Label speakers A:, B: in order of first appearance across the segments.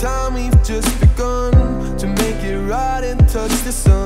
A: time we've just begun to make it right and touch the sun.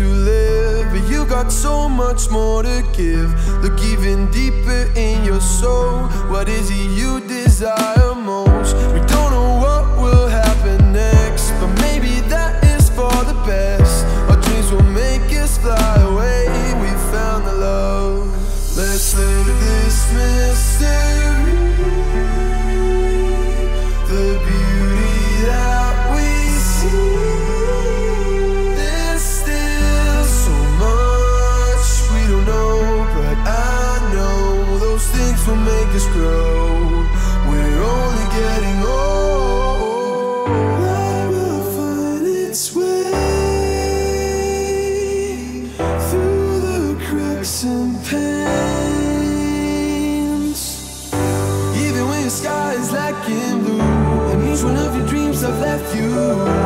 A: to live, but you got so much more to give. Look even deeper in your soul. What is it you desire most? We don't know what will happen next, but maybe that is for the best. Our dreams will make us fly away. We found the love. Let's live this minute. of that fuel